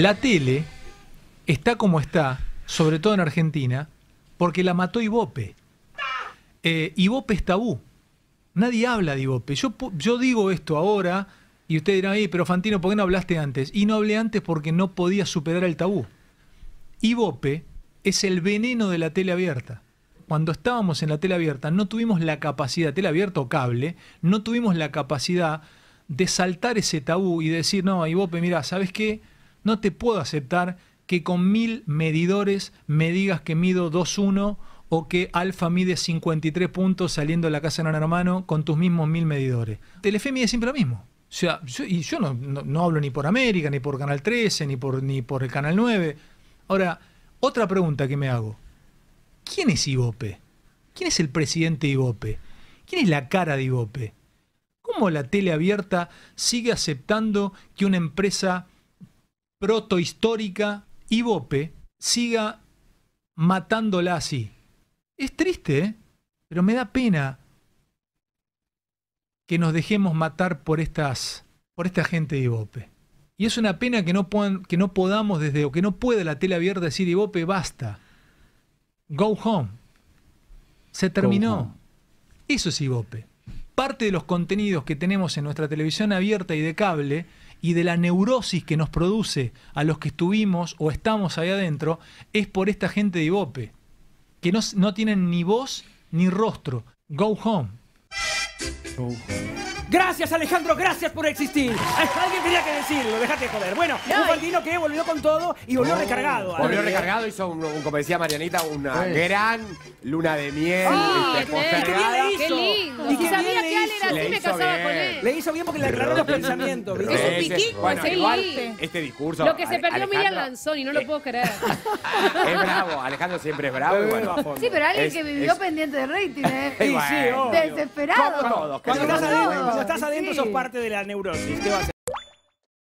La tele está como está, sobre todo en Argentina, porque la mató Ibope. Eh, Ibope es tabú. Nadie habla de Ibope. Yo, digo esto ahora y ustedes dirán, "Ey, pero Fantino, ¿por qué no hablaste antes? Y no hablé antes porque no podía superar el tabú. Ibope es el veneno de la tele abierta. Cuando estábamos en la tele abierta no tuvimos la capacidad, tele abierta o cable, no tuvimos la capacidad de saltar ese tabú y decir, no, Ibope, mira, ¿sabes qué? No te puedo aceptar que con mil medidores me digas que mido 2.1 o que Alfa mide 53 puntos saliendo de la casa de un hermano con tus mismos mil medidores. Telefe mide siempre lo mismo. O sea, yo- y yo no, no- hablo ni por América, ni por Canal 13, ni por, ni por el Canal 9. Ahora, otra pregunta que me hago. ¿Quién es Ibope? ¿Quién es el presidente de Ibope? ¿Quién es la cara de Ibope? ¿Cómo la tele abierta sigue aceptando que una empresa protohistórica, Ibope, siga matándola así? Es triste, ¿eh? pero me da pena que nos dejemos matar por estas por esta gente de Ibope. Y es una pena que no, puedan, que no podamos desde o que no pueda la tele abierta decir Ibope basta. Go home. Se terminó. home. Eso es Ibope. Parte de los contenidos que tenemos en nuestra televisión abierta y de cable y de la neurosis que nos produce a los que estuvimos o estamos ahí adentro es por esta gente de Ibope, que no, no tienen ni voz ni rostro. Go home. Gracias Alejandro, gracias por existir. Alguien tenía que decirlo, déjate de joder. Bueno, un Fantino que volvió con todo y volvió recargado. Volvió ¿eh? recargado, hizo, un, un- como decía Marianita, una gran luna de miel este, qué bien, postergada. Sabía que le Ale era así, Le me casaba bien. con él. Le hizo bien porque le aclaró los pensamientos. ¿viste? Es un piquito, bueno, ese igual este discurso. Lo que se perdió Miriam Alejandro Lanzoni, no lo puedo creer. Es bravo, Alejandro siempre es bravo. y bueno, Sí, pero alguien Es- que vivió es- pendiente de rating, ¿eh? Sí, sí. Desesperado. Como todos, Cuando estás adentro, Sí. sos parte de la neurosis. ¿Qué va a hacer?